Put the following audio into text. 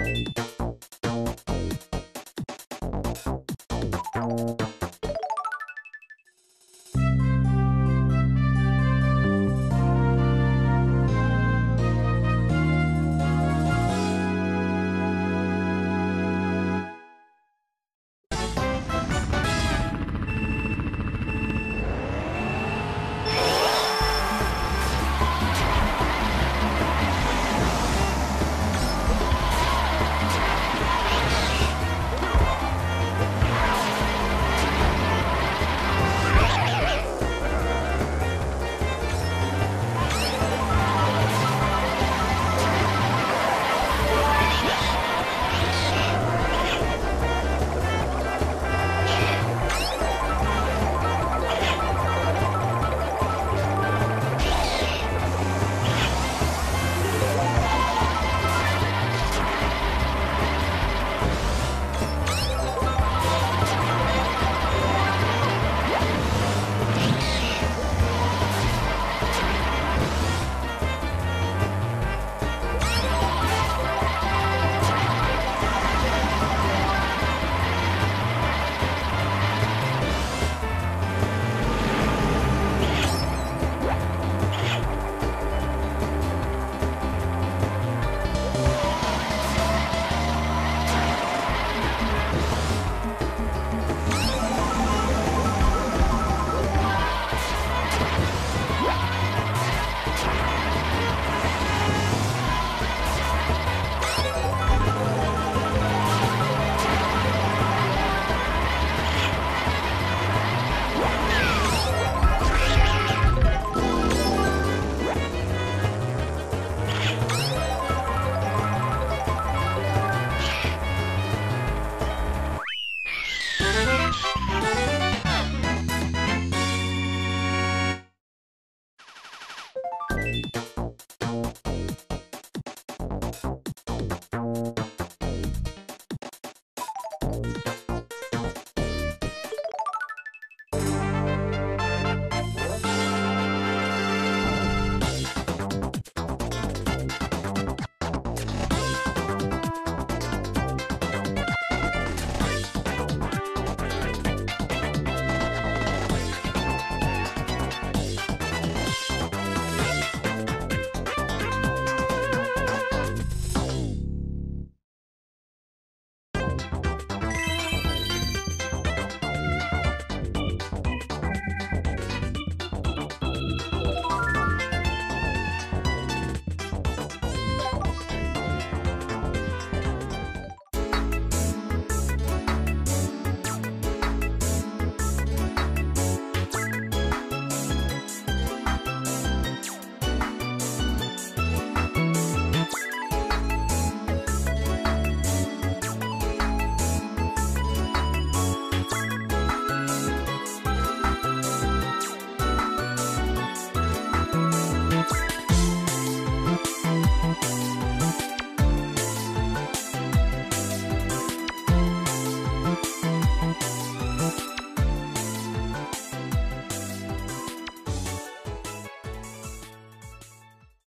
Música